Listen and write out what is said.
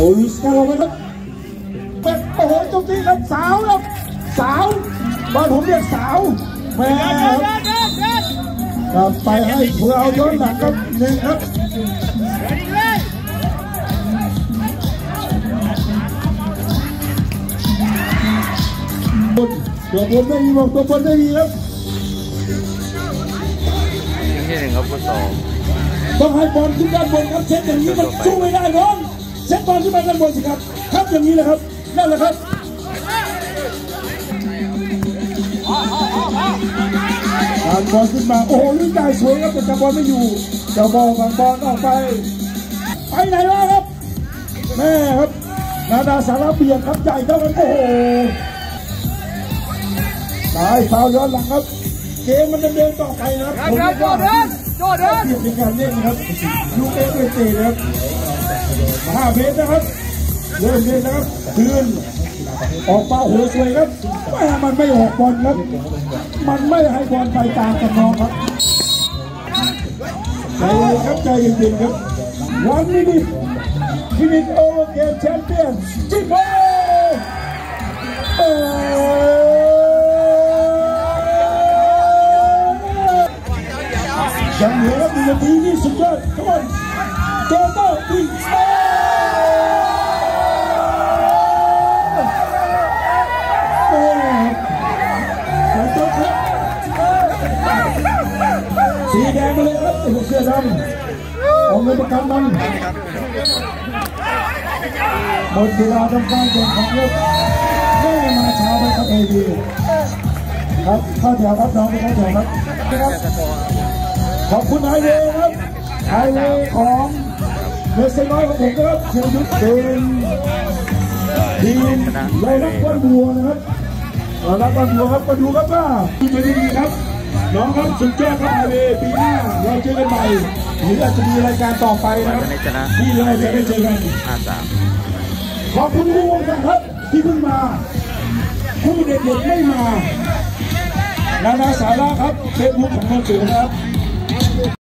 อ้ลุสกาลงไปครับเป็นโอ้โหตรงนี้ครับสาวครับสาวบ้านผมเรียกสาวแม่ครับไปให้เพื่อเอาย้อนหลังครับหนึ่งครับบนตัวบนไม่มีบอกตัวบนไม่มีครับที่หนึ่งครับฟุตซอลต้องให้บอลขึ้นด้านบนครับเซตอย่างนี้มันสู้ไม่ได้น้อง เซตบอลขึ้นมาด้านบนสิครับ ครับอย่างนี้แหละครับ นั่นแหละครับการบอลขึ้นมา โอ้โหลูกได้สวยครับแต่จับบอลไม่อยู่เจะบอลบางบอลออกไป ไปไหนวะครับ แม่ครับ นาดาสารเบียงครับใหญ่เท่ากัน โอ้โหตายฟาวย้อนหลังครับ เกมมันดำเนินต่อไปนะครับผมเรียกว่าโจเดินเทียบในการเล่นนะครับลูกเอฟเอเตนะครับ ห้าเมตรนะครับเริ่มเล่นนะครับคืนออกเป้าหัวสวยครับแม่มันไม่ออกบอลครับ มันไม่ให้บอลไปตามกันนองครับใจเย็นครับใจเย็นๆครับวันมินิฟินิชโอเวอร์เกมแชมเปี้ยนจิโบเออยังเหลือหนึ่งนาทีนี่สุดยอดทุกคน โตโต้อีกโอ้ขอโทษครับสีแดงมาเลยครับเสื้อดำเอาเงินประกันมันหมดเวลาทำการแข่งขันครับแม่มาช้าไปครับเอดีครับเข้าแถวครับน้องไปเข้าแถวครับครับขอบคุณไอเวครับ ไอเวย์ของเมสเซน้อยของผมนะครับเชียร์ยุทธเป็นทีมเรารักก้อนบัวนะครับเรารักก้อนบัวครับมาดูครับว่าดูจะดีครับน้องครับสุดยอดครับไอเวย์ปีหน้าเราเจอกันใหม่หรืออาจจะมีรายการต่อไปนะครับที่เราจะได้เจอกันห้าสามขอบคุณทุกคนนะครับที่เพิ่งมาผู้เด็กๆไม่มานานาสาระครับเฟซบุ๊กของคนสูงนะครับ